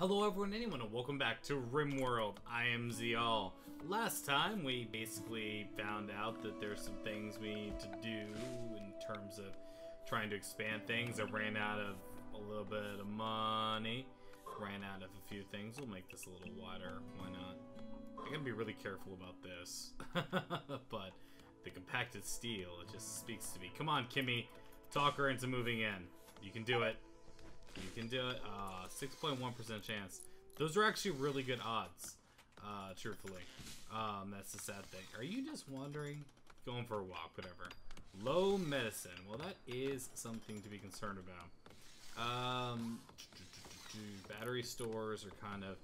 Hello everyone, anyone, and welcome back to RimWorld. I am Ziyal. Last time we basically found out that there's some things we need to do in terms of trying to expand things. I ran out of a little bit of money, ran out of a few things. We'll make this a little wider, why not? I gotta be really careful about this. but the compacted steel, it just speaks to me. Come on, Kimmy, talk her into moving in. You can do it. You can do it. 6.1% uh, chance. Those are actually really good odds, uh, truthfully. Um, that's the sad thing. Are you just wandering? Going for a walk, whatever. Low medicine. Well, that is something to be concerned about. Um, battery stores are kind of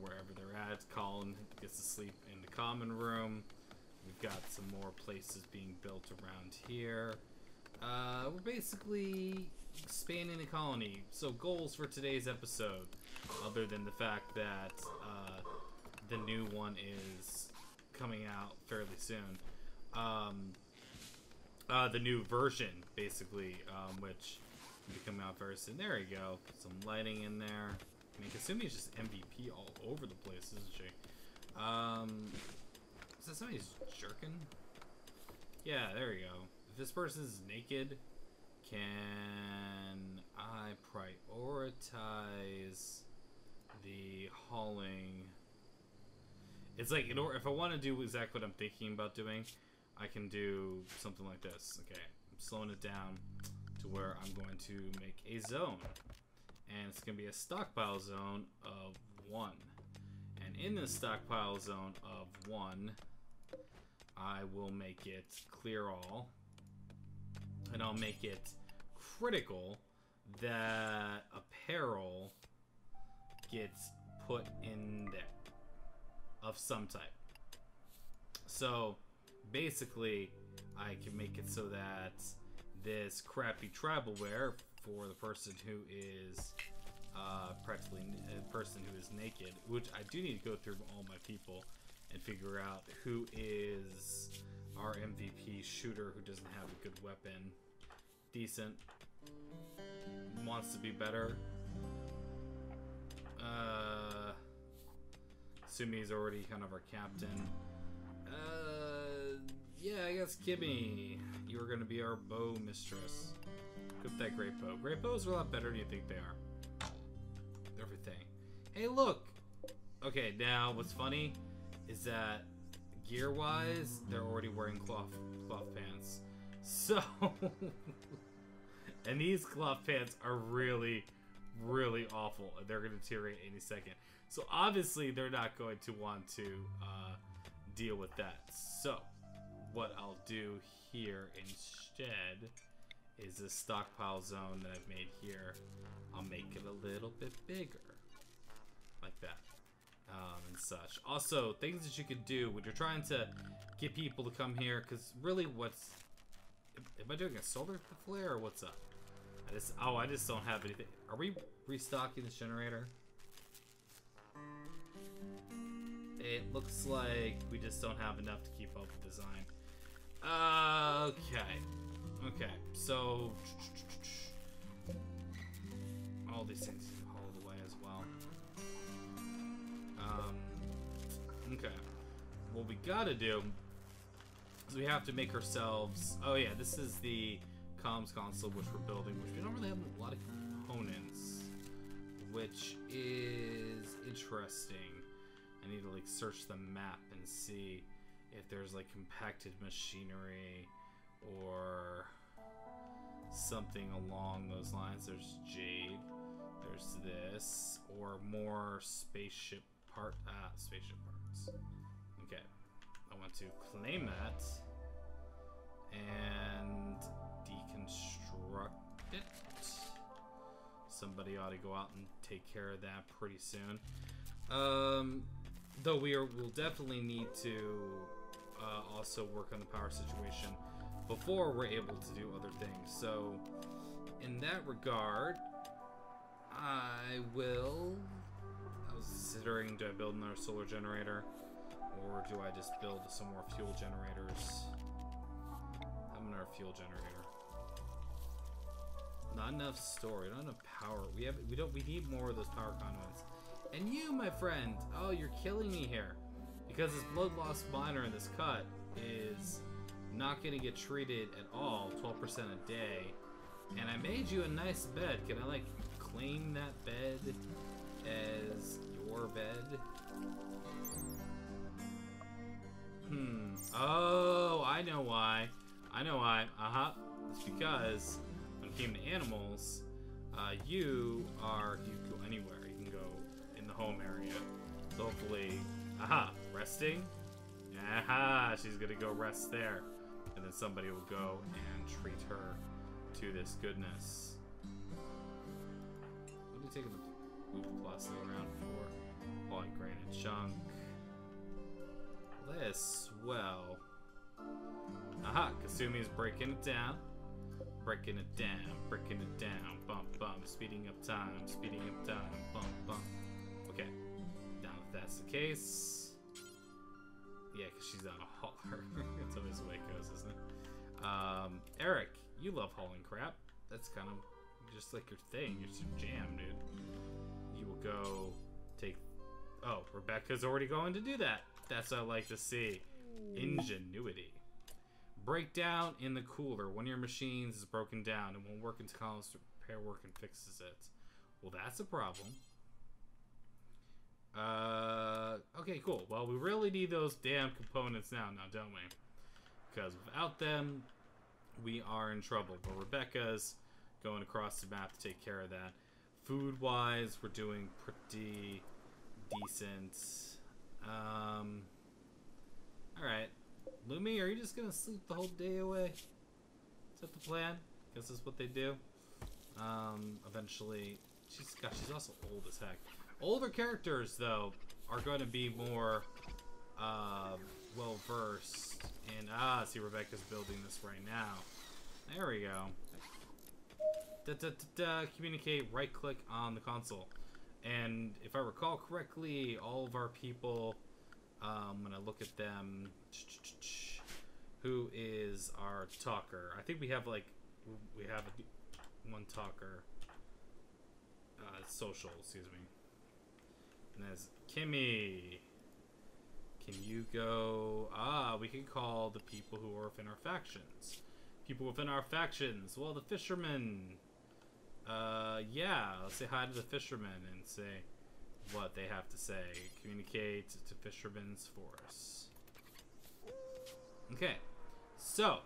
wherever they're at. Colin gets to sleep in the common room. We've got some more places being built around here. Uh, we're basically expanding the colony. So goals for today's episode, other than the fact that uh, the new one is coming out fairly soon. Um, uh, the new version, basically, um, which will be coming out very soon. There you go. Put some lighting in there. I mean, Kasumi's just MVP all over the place, isn't she? Um, is that somebody's jerking? Yeah, there you go. If this person's naked, can I prioritize the hauling? It's like, in order, if I want to do exactly what I'm thinking about doing, I can do something like this. Okay, I'm slowing it down to where I'm going to make a zone. And it's going to be a stockpile zone of one. And in this stockpile zone of one, I will make it clear all. And I'll make it critical that apparel gets put in there of some type. So basically, I can make it so that this crappy tribal wear for the person who is uh, practically a person who is naked, which I do need to go through all my people and figure out who is our MVP shooter who doesn't have a good weapon. Decent. Wants to be better. Uh, Sumi's already kind of our captain. Uh, yeah, I guess Kimmy, you are going to be our bow mistress. Equip that great bow. Great bows are a lot better than you think they are. Everything. Hey, look! Okay, now what's funny is that gear-wise, they're already wearing cloth cloth pants. So, and these glove pants are really, really awful. They're going to deteriorate any second. So obviously, they're not going to want to uh, deal with that. So, what I'll do here instead is this stockpile zone that I've made here. I'll make it a little bit bigger, like that um, and such. Also, things that you could do when you're trying to get people to come here, because really what's... Am I doing a solar flare or what's up? Just, oh, I just don't have anything. Are we restocking this generator? It looks like we just don't have enough to keep up with design. Uh, okay. Okay, so... All these things haul away as well. Um, okay. What we gotta do is we have to make ourselves... Oh yeah, this is the comms console which we're building, which we don't really have a lot of components, which is interesting. I need to like search the map and see if there's like compacted machinery or something along those lines. There's jade, there's this, or more spaceship part, ah, spaceship parts. Okay, I want to claim that and deconstruct it. Somebody ought to go out and take care of that pretty soon. Um, though we are, we'll definitely need to uh, also work on the power situation before we're able to do other things. So, in that regard, I will I was considering do I build another solar generator or do I just build some more fuel generators? Have another fuel generator. Not enough storage, not enough power. We have we don't we need more of those power conduits. And you, my friend. Oh, you're killing me here. Because this blood loss miner in this cut is not going to get treated at all, 12% a day. And I made you a nice bed. Can I, like, claim that bed as your bed? Hmm. Oh, I know why. I know why. Uh-huh. It's because when it came to animals, uh, you are, you can go anywhere. You can go in the home area. So hopefully, aha, resting? Aha, she's gonna go rest there. And then somebody will go and treat her to this goodness. What are you taking the Uber Plus around for? Polygranate chunk. This, well. Aha, Kasumi's breaking it down. Breaking it down, breaking it down. Bump, bump, speeding up time, speeding up time. Bump, bump. Okay, now if that's the case. Yeah, because she's on a hauler. that's always the way it goes, isn't it? Um, Eric, you love hauling crap. That's kind of just like your thing. You're your jam, dude. You will go take. Oh, Rebecca's already going to do that. That's what I like to see. Ingenuity. Breakdown in the cooler. One of your machines is broken down and won't work until Collins repair work and fixes it. Well, that's a problem. Uh, okay, cool. Well, we really need those damn components now, now, don't we? Because without them, we are in trouble. But Rebecca's going across the map to take care of that. Food-wise, we're doing pretty decent. Um, alright. Lumi, are you just gonna sleep the whole day away? Is that the plan? Guess that's what they do. Um, eventually, she's gosh, she's also old as heck. Older characters, though, are going to be more uh, well versed. And ah, see, Rebecca's building this right now. There we go. Da, da, da, communicate. Right click on the console. And if I recall correctly, all of our people, um, when I look at them, who is our talker? I think we have like, we have one talker, uh, social, excuse me. And that's Kimmy. Can you go, ah, we can call the people who are within our factions. People within our factions, well, the fishermen, uh, yeah, let's say hi to the fishermen and say what they have to say. Communicate to Fisherman's Force. Okay, so,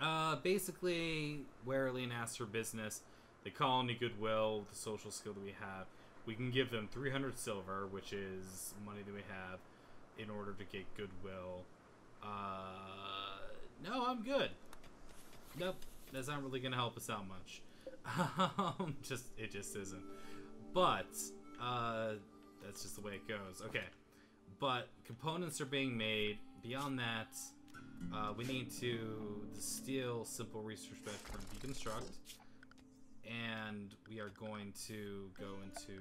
uh, basically, Werelene asks for business. They The colony goodwill, the social skill that we have, we can give them 300 silver, which is money that we have, in order to get goodwill. Uh, no, I'm good. Nope, that's not really gonna help us out much. Um, just it just isn't. But uh, that's just the way it goes. Okay, but components are being made. Beyond that, uh, we need to steal simple research bed from Deconstruct, and we are going to go into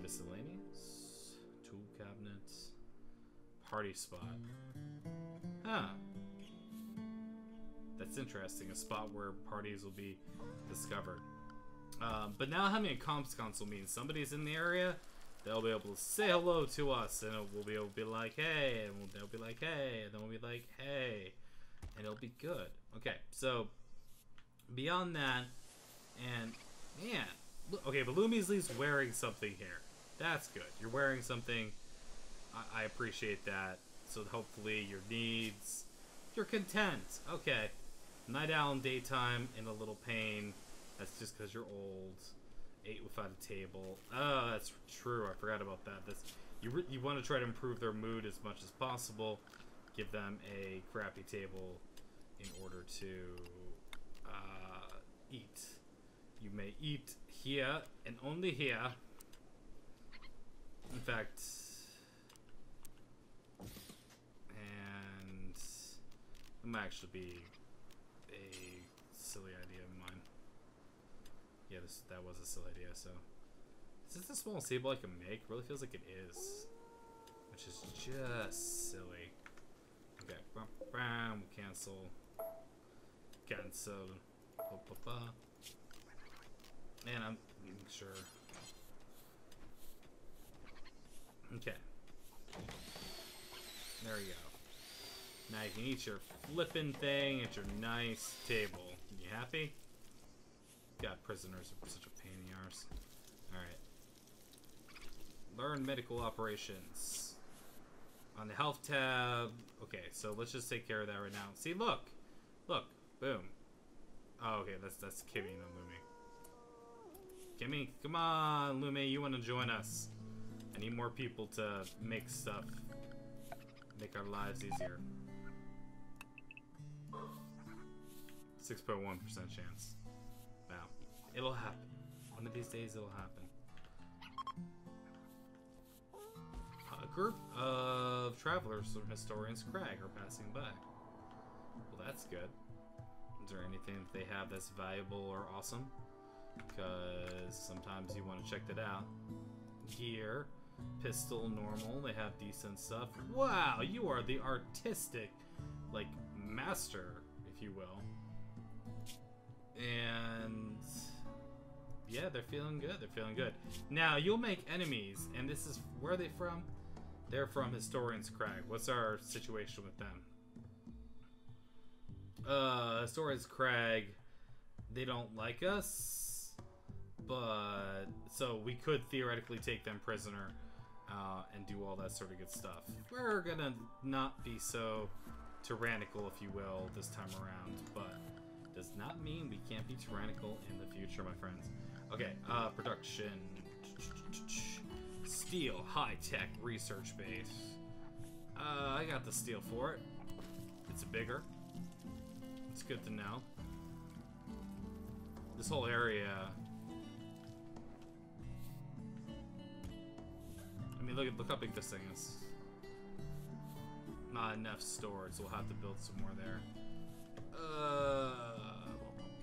miscellaneous tool cabinet, party spot. Huh. That's interesting. A spot where parties will be discovered. Um, but now having a comms console means somebody's in the area, they'll be able to say hello to us, and we'll be able to be like, hey, and they'll be like, hey, and then we'll be like, hey, and it'll be good. Okay, so beyond that, and man, okay, but Lumi's least wearing something here. That's good. You're wearing something. I, I appreciate that. So hopefully your needs, you're content. Okay. Night owl in daytime in a little pain. That's just because you're old. Ate without a table. Oh, that's true. I forgot about that. This you you want to try to improve their mood as much as possible. Give them a crappy table in order to uh, eat. You may eat here and only here. In fact, and it might actually be a silly idea of mine yeah, this that was a silly idea. So, is this the smallest table I can make? Really feels like it is, which is just silly. Okay, bam, bam, cancel, cancel, ba, ba, ba. I'm sure. Okay, there you go. Now you can eat your flippin' thing at your nice table. You happy? God, prisoners are such a pain in the arse. Alright. Learn medical operations. On the health tab. Okay, so let's just take care of that right now. See, look! Look. Boom. Oh, okay, that's that's Kimmy, not Lumi. Kimmy, come on, Lumi, you want to join us. I need more people to make stuff. Make our lives easier. 6.1% chance. It'll happen. One of these days it'll happen. A group of travelers from Historian's Crag are passing by. Well, that's good. Is there anything that they have that's valuable or awesome? Because sometimes you want to check that out. Gear, pistol, normal, they have decent stuff. Wow, you are the artistic, like, master, if you will. And yeah, they're feeling good. They're feeling good. Now you'll make enemies, and this is where are they from? They're from Historian's Crag. What's our situation with them? Uh, Historian's Crag. They don't like us, but so we could theoretically take them prisoner uh, and do all that sort of good stuff. We're gonna not be so tyrannical, if you will, this time around, but does not mean we can't be tyrannical in the future, my friends. Okay, uh, production. Steel high-tech research base. Uh, I got the steel for it. It's bigger. It's good to know. This whole area... I mean, look, at look how big this thing is. Not enough storage, so we'll have to build some more there. Uh,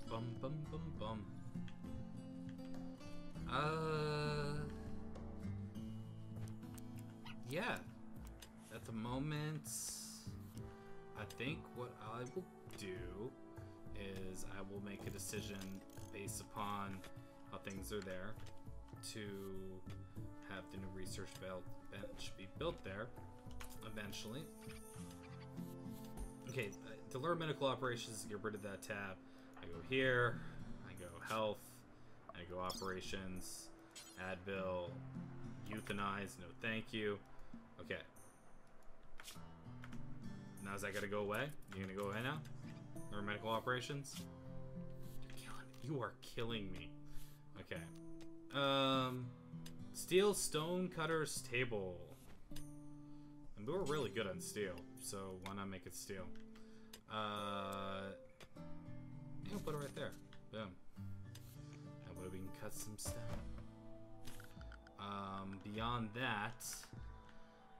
bum bum bum bum. Uh, yeah. At the moment, I think what I will do is I will make a decision based upon how things are there to have the new research bench be built there eventually. Okay, to learn medical operations, get rid of that tab. I go here, I go health, I go operations, Advil, euthanize, no thank you. Okay. Now is that gonna go away? You gonna go away now? Learn medical operations? You're killing. You are killing me. Okay. Um, steel stone cutter's table. And we were really good on steel, so why not make it steel? Uh, yeah, put it right there. Boom. We can cut some stuff. Um, beyond that,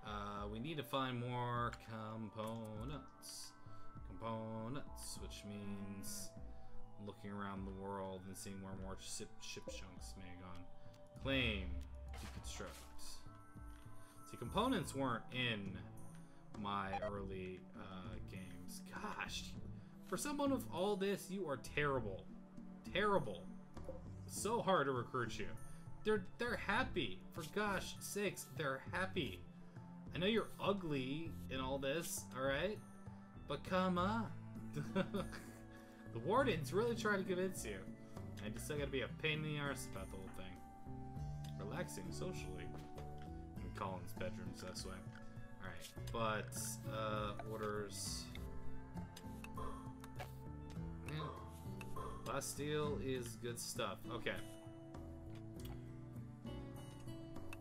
uh, we need to find more components. Components, which means looking around the world and seeing where more ship, ship chunks may have gone. Claim, deconstruct. See, components weren't in my early uh, games. Gosh, for someone with all this, you are terrible. Terrible. So hard to recruit you. They're they're happy. For gosh sakes, they're happy. I know you're ugly in all this, alright? But come on. the warden's really trying to convince you. I just still gotta be a pain in the arse about the whole thing. Relaxing socially. In Colin's bedrooms this way. Alright, but, uh, orders... Plasteel is good stuff. Okay.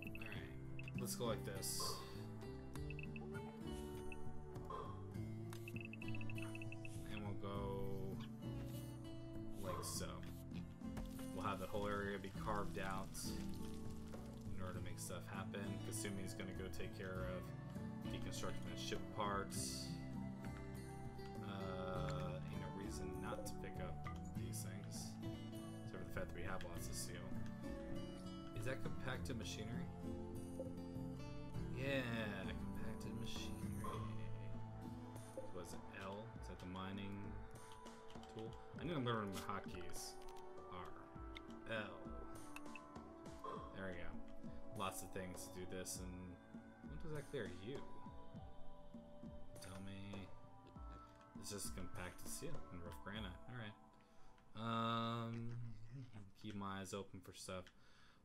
Alright, let's go like this. And we'll go like so. We'll have that whole area be carved out in order to make stuff happen. Kasumi's gonna go take care of deconstructing the ship parts. Uh, ain't no reason not to pick up fact that we have lots of steel. Is that compacted machinery? Yeah, compacted machinery. Was it L? Is that the mining tool? I need to learn my hotkeys. R. L. There we go. Lots of things to do this, and what does that clear? You. Tell me. It's just compacted steel and rough granite. Alright. Um, keep my eyes open for stuff.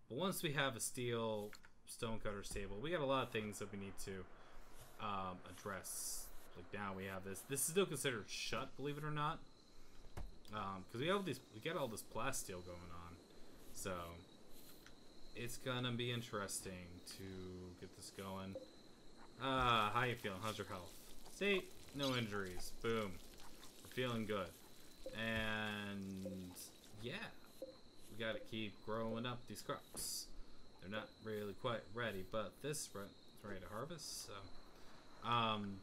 But once we have a steel stonecutter's table, we got a lot of things that we need to um, address. Like now we have this. This is still considered shut, believe it or not. Because um, we have these, we got all this plasteel going on. So, it's gonna be interesting to get this going. Ah, uh, how you feeling? How's your health? State, no injuries. Boom. We're feeling good. And yeah, we gotta keep growing up these crops. They're not really quite ready, but this is ready to harvest. So, um,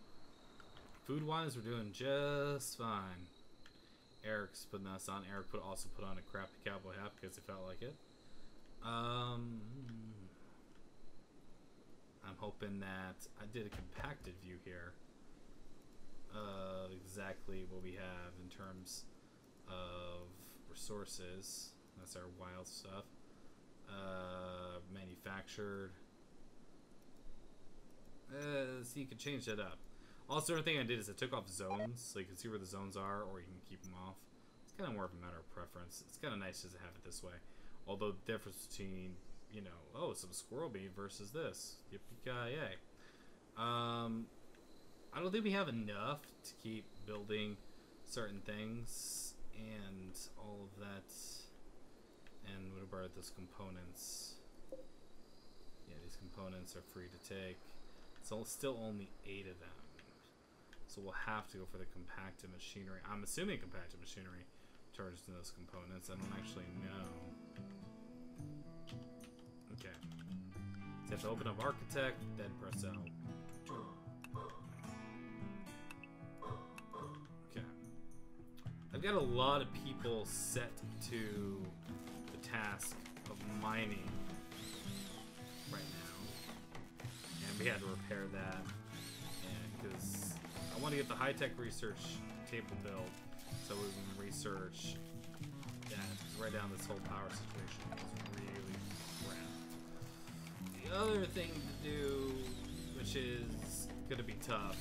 food-wise, we're doing just fine. Eric's putting us on. Eric put also put on a crappy cowboy hat because he felt like it. Um, I'm hoping that I did a compacted view here of exactly what we have in terms of resources. That's our wild stuff. Uh, manufactured. Uh, so you can change that up. Also, another thing I did is I took off zones, so you can see where the zones are, or you can keep them off. It's kind of more of a matter of preference. It's kind of nice just to have it this way. Although the difference between, you know, oh, some squirrel bead versus this. Yippee-ki-yay. Um, I don't think we have enough to keep building certain things and all of that. And what about those components? Yeah, these components are free to take. So still only eight of them. So we'll have to go for the compacted machinery. I'm assuming compacted machinery turns into those components. I don't actually know. Okay. So you have to open up Architect, then press L. Okay. I've got a lot of people set to task of mining right now. And we had to repair that. because I want to get the high-tech research table built so we can research that. Right down this whole power situation Really, the other thing to do, which is going to be tough,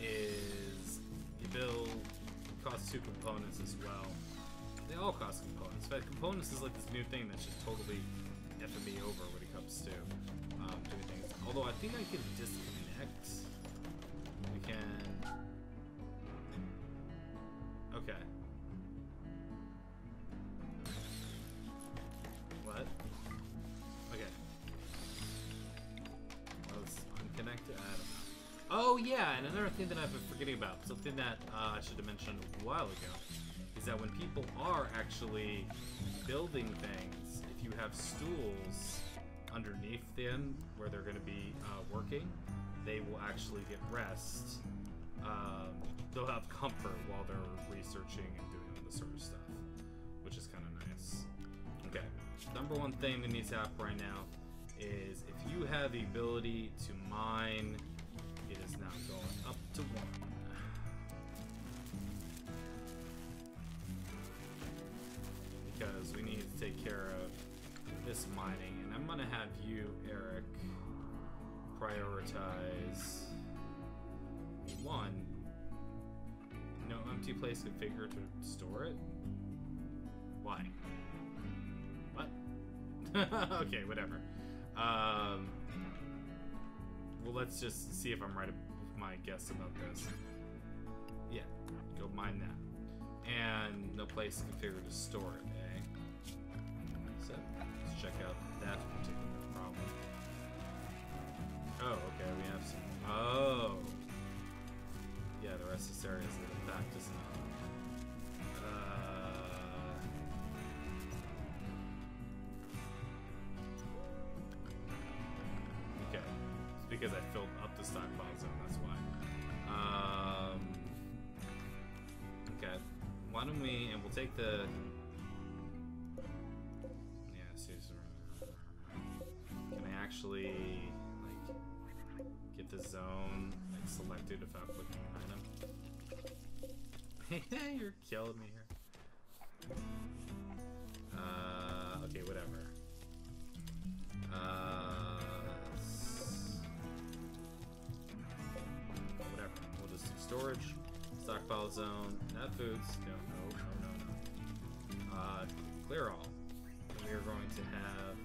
is you build cost two components as well. They all cost components, but components is like this new thing that's just totally effing me over when it comes to um, doing things. Although I think I can disconnect. We can. Okay. Oh yeah, and another thing that I've been forgetting about, something that uh, I should have mentioned a while ago, is that when people are actually building things, if you have stools underneath them where they're going to be uh, working, they will actually get rest. Um, they'll have comfort while they're researching and doing all this sort of stuff, which is kind of nice. Okay, number one thing that needs to happen right now is if you have the ability to mine it is now going up to one. Because we need to take care of this mining. And I'm gonna have you, Eric, prioritize one. No empty place configured to store it? Why? What? okay, whatever. Um, well, let's just see if I'm right with my guess about this. Yeah, go mine that. And no place configured to store it? Let's check out that particular problem. Oh, okay, we have some... Oh! Yeah, the rest of this area is in fact isn't Uh... Okay. It's because I filled up the stockpile zone, that's why. Um, okay, why don't we, and we'll take the, You're killing me here. Uh, okay, whatever. Uh, storage, stock all zone. Not foods. No, no, no, no, no. Uh, clear all. We are going to have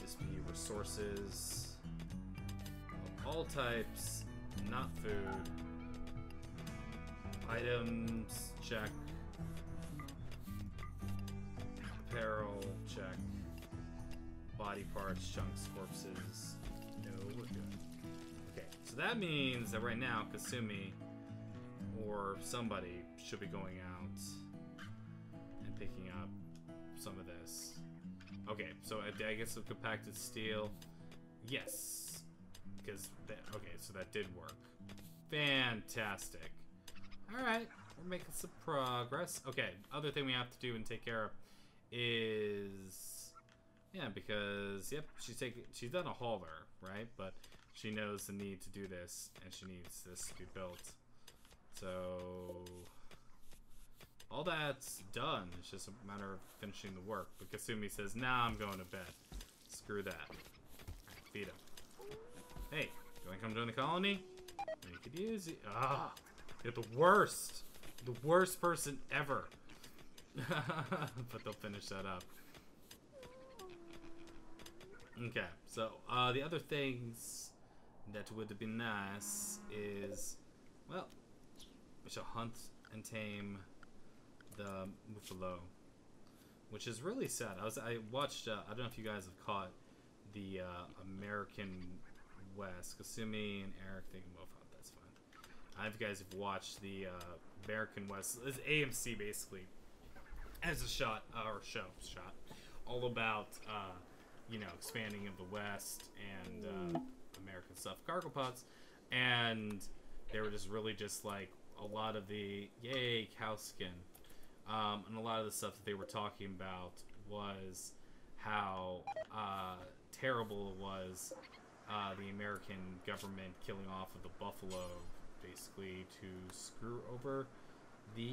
this be resources of all types, not food. Items, check. Apparel, check. Body parts, chunks, corpses. No, we're good. Okay, so that means that right now, Kasumi or somebody should be going out and picking up some of this. Okay, so I get some compacted steel. Yes, because okay, so that did work. Fantastic. All right, we're making some progress. Okay, other thing we have to do and take care of is yeah, because yep, she's taking she's done a hauler, right? But she knows the need to do this, and she needs this to be built. So all that's done. It's just a matter of finishing the work. But Kasumi says, "Nah, I'm going to bed. Screw that. Feed him. Hey, you want to come join the colony? Make it easy. Ah, you're the worst. The worst person ever. but they'll finish that up. Okay, so uh, the other things that would be nice is, well, we shall hunt and tame the Muffalo, which is really sad. I was I watched. Uh, I don't know if you guys have caught the uh, American West. Kasumi and Eric, they can both out. That's fine. I if you guys have watched the uh, American West. It's AMC basically as a shot uh, or show shot all about uh, you know expanding of the West and uh, American stuff, cargo pods, and they were just really just like a lot of the yay cow skin, um, and a lot of the stuff that they were talking about was how uh, terrible it was uh, the American government killing off of the buffalo, basically to screw over the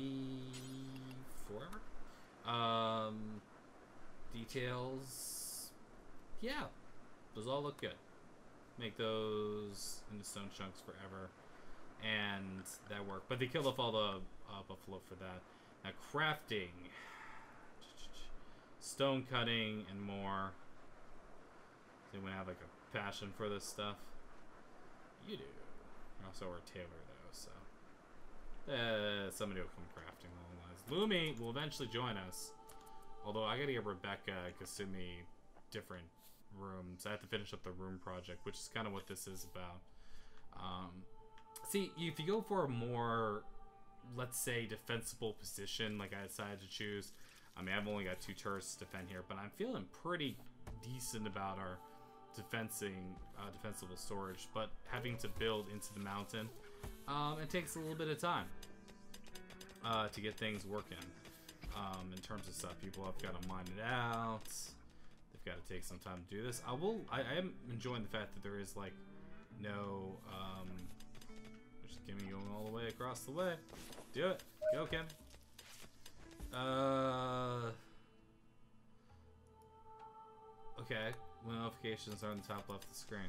forever. Um, details, yeah, those all look good. Make those into stone chunks forever and that worked. But they killed off all the uh, buffalo for that. Now crafting, stone cutting, and more. Does anyone have like a passion for this stuff? You do. Also a tailor though, so uh, somebody will come crafting along lines. Lumi will eventually join us. Although I gotta get Rebecca Kasumi different rooms. I have to finish up the room project, which is kind of what this is about. Um, See, if you go for a more, let's say, defensible position, like I decided to choose, I mean, I've only got two turrets to defend here, but I'm feeling pretty decent about our defensing, uh, defensible storage. But having to build into the mountain, um, it takes a little bit of time uh, to get things working. Um, in terms of stuff, people have got to mine it out. They've got to take some time to do this. I will. I, I am enjoying the fact that there is like no. Um, Kimmy going all the way across the way. Do it. Go, Kim. Uh. Okay. Notifications are on the top left of the screen.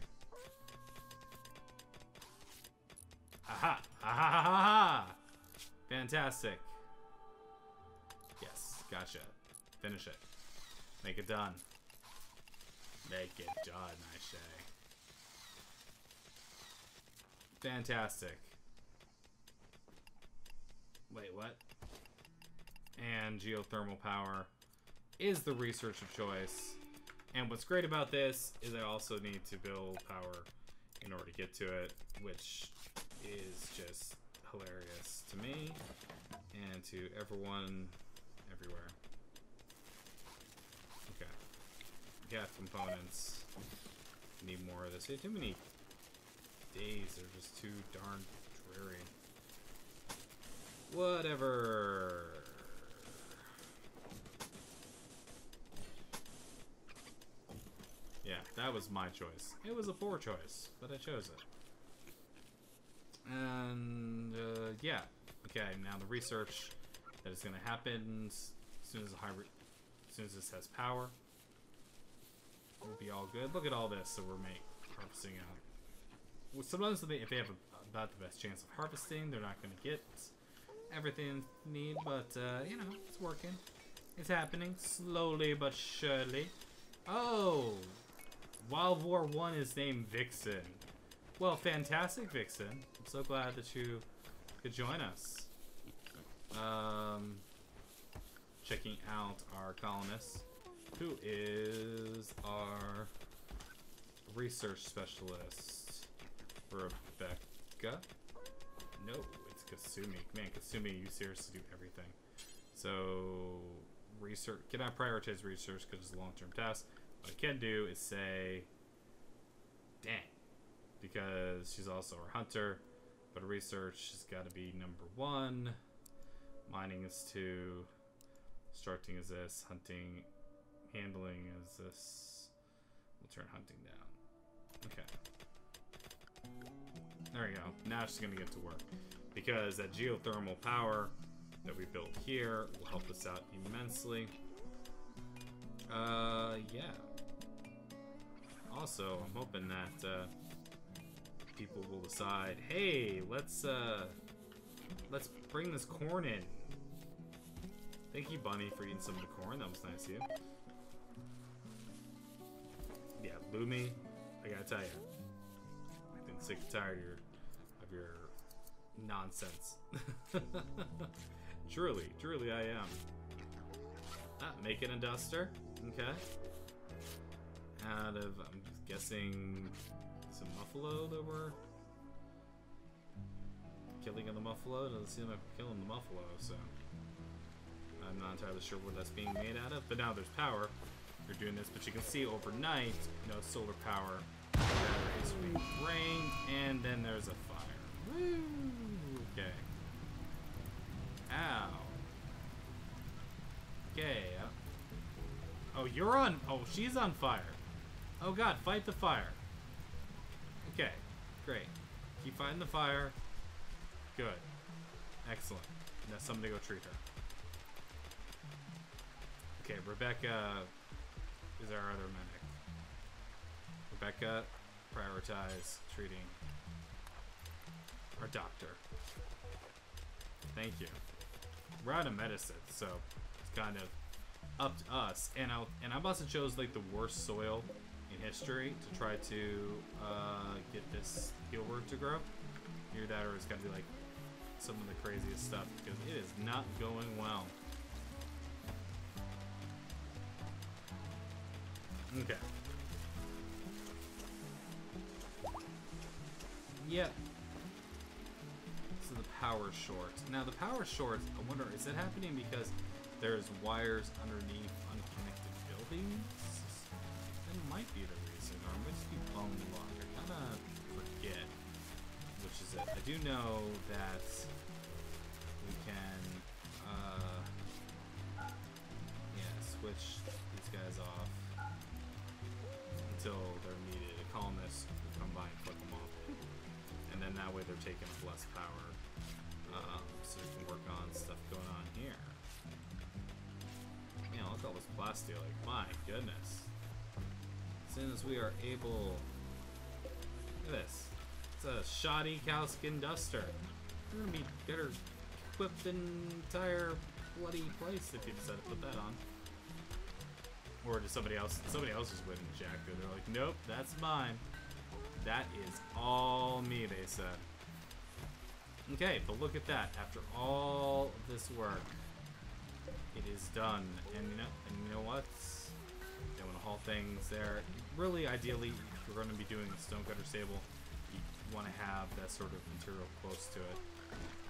Aha! Ha ha ha ha! Fantastic. Yes, gotcha. Finish it. Make it done. Make it done, I say. Fantastic. Wait, what? And geothermal power is the research of choice. And what's great about this is I also need to build power in order to get to it, which is just hilarious to me and to everyone everywhere. Okay. Got components. Need more of this. Too many days are just too darn dreary. Whatever. Yeah, that was my choice. It was a poor choice, but I chose it. And, uh, yeah. Okay, now the research that is going to happen as soon as the hybrid, as soon as this has power, will be all good. Look at all this that we're making, harvesting out. Well, sometimes if they have a, about the best chance of harvesting, they're not going to get everything they need, but uh, you know, it's working. It's happening slowly but surely. Oh, Wild War One is named Vixen. Well, fantastic, Vixen. I'm so glad that you could join us. Um, checking out our colonist, who is our research specialist, Rebecca. No, it's Kasumi. Man, Kasumi, you seriously do everything. So, research. Can I prioritize research because it's a long-term task? What I can do is say, dang, because she's also our hunter. But research has got to be number one. Mining is two. Starting is this. Hunting, handling is this. We'll turn hunting down. Okay. There we go. Now she's gonna get to work. Because that geothermal power that we built here will help us out immensely. Uh, yeah. Also, I'm hoping that uh, people will decide, hey, let's uh, let's bring this corn in. Thank you, Bunny, for eating some of the corn. That was nice of you. Yeah, Lumi, I gotta tell you, I've been sick and tired of your, of your nonsense. truly, truly, I am. Ah, making a duster. Okay. Out of, I'm guessing, some muffalo that we're killing of the muffalo. Doesn't seem like we're killing the muffalo, so I'm not entirely sure what that's being made out of. But now there's power. You're doing this, but you can see overnight, no solar power, batteries and then there's a fire. Woo! Okay. Ow. Okay. uh, Oh, you're on. Oh, she's on fire. Oh God, fight the fire. Okay, great. Keep fighting the fire. Good. Excellent. Now somebody go treat her. Okay, Rebecca is our other medic. Rebecca, prioritize treating our doctor. Thank you. We're out of medicine, so it's kind of up to us. And I and I must have chose like the worst soil history to try to uh, get this healroot to grow. Either that or it's gotta be like some of the craziest stuff because it is not going well. Okay. Yep. So the power short. Now the power short, I wonder, is it happening because there's wires underneath it. I do know that we can, uh, yeah, switch these guys off until they're needed. A colonist will come by and flip them off. And then that way they're taking up less power. Um, so we can work on stuff going on here. Man, look at all this plastic. Like, my goodness. As soon as we are able... Look at this. It's a shoddy cowskin duster. We're gonna be better equipped than entire bloody place if you decide to put that on. Or does somebody else somebody else is winning Jack They're like, nope, that's mine. That is all me, they said. Okay, but look at that. After all this work, it is done. And you know and you know what? They want to haul things there. Really ideally you're gonna be doing a stonecutter's table, want to have that sort of material close to it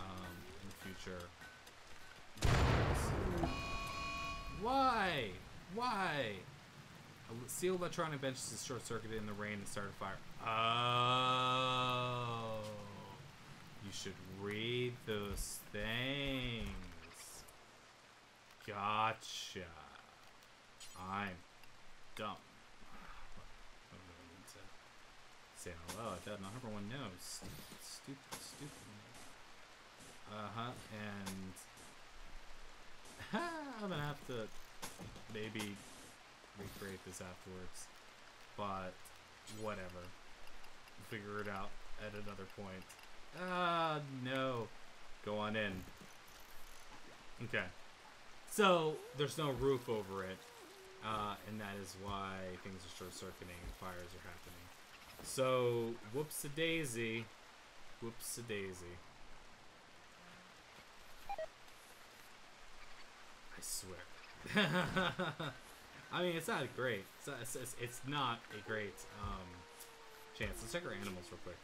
um, in the future. Why? Why? A steel electronic bench is short circuited in the rain and started fire. Oh. You should read those things. Gotcha. I'm dumb. I really need to say it out loud. That not everyone knows. Stupid, stupid. Uh huh. And I'm gonna have to maybe recreate this afterwards, but whatever. Figure it out at another point. Ah, no. Go on in. Okay. So there's no roof over it, uh, and that is why things are short circuiting and fires are happening. So whoops a daisy, whoops a daisy. I swear. I mean, it's not great. It's, it's, it's not a great um, chance. Let's check our animals real quick.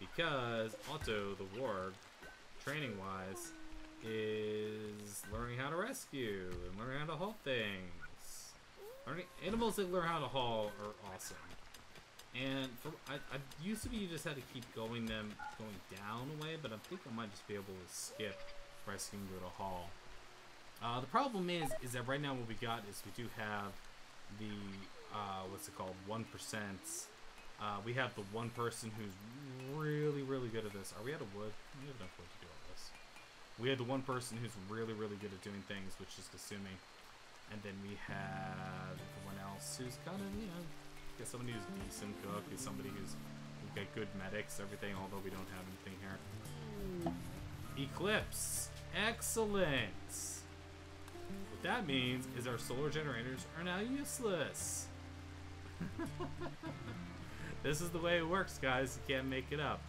Because Otto, the warg, training-wise, is learning how to rescue and learning how to haul things. Learning animals that learn how to haul are awesome. And for, I, I used to be you just had to keep going them going down a way, but I think I might just be able to skip rescuing go to Hall. Uh, the problem is, is that right now what we got is we do have the uh, what's it called, one percent. Uh, we have the one person who's really, really good at this. Are we out of wood? We have enough wood to do all this. We had the one person who's really, really good at doing things, which is Kasumi. And then we have everyone else who's kind of, you know, get somebody who's decent cook, is somebody who's got good medics, everything, although we don't have anything here. Eclipse. Excellent. What that means is our solar generators are now useless. this is the way it works, guys. You can't make it up.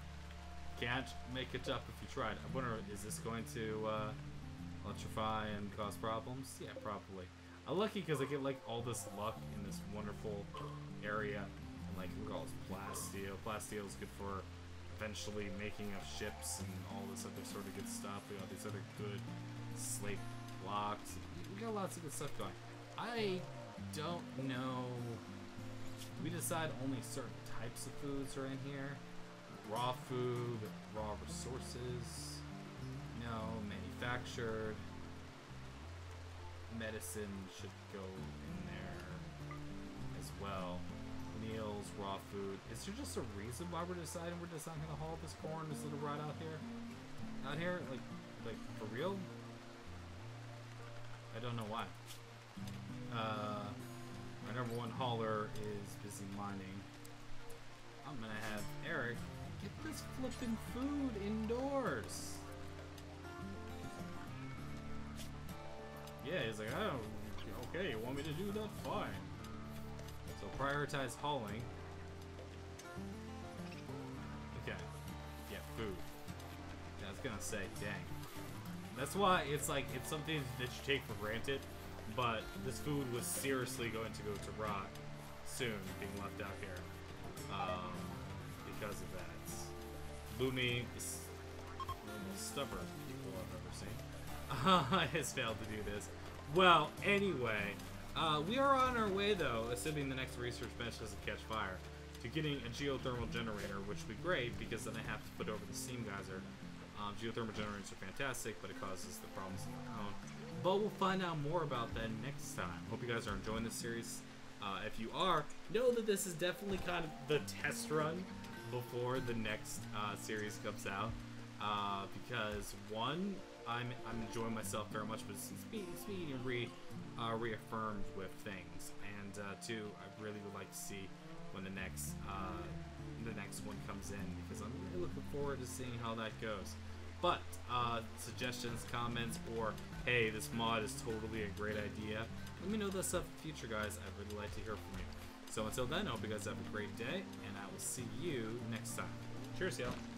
Can't make it up if you tried. I wonder, is this going to uh, electrify and cause problems? Yeah, probably. I'm lucky because I get like all this luck in this wonderful area. And like, look at all this plasteel. Plasteel is good for eventually making of ships and all this other sort of good stuff. We got these other good slate blocks. We got lots of good stuff going. I don't know. We decide only certain types of foods are in here. Raw food, raw resources. No, manufactured. Medicine should go in there as well. Meals, raw food. Is there just a reason why we're deciding we're just not gonna haul this corn, this little rod out here? Out here? Like, like for real? I don't know why. Uh, my number one hauler is busy mining. I'm gonna have Eric get this flipping food indoors. Yeah, he's like, oh, okay, you want me to do that? Fine. So prioritize hauling. Okay. Yeah, food. Yeah, I was gonna say, dang. That's why it's like, it's something that you take for granted, but this food was seriously going to go to rot soon, being left out here. Um, because of that. Lumi is the most stubborn people I've ever seen. has failed to do this. Well, anyway, uh, we are on our way, though, assuming the next research bench doesn't catch fire, to getting a geothermal generator, which would be great because then I have to put over the steam geyser. Um, geothermal generators are fantastic, but it causes the problems of own. But we'll find out more about that next time. Hope you guys are enjoying this series. Uh, if you are, know that this is definitely kind of the test run before the next uh, series comes out. Uh, because one, I'm I'm enjoying myself very much, but it's, being, it's being re, uh, reaffirmed with things. And uh, two, I really would like to see when the next uh, the next one comes in because I'm really looking forward to seeing how that goes. But uh, suggestions, comments, or hey, this mod is totally a great idea. Let me know that stuff in the future, guys. I'd really like to hear from you. So until then, I hope you guys have a great day, and I will see you next time. Cheers, y'all.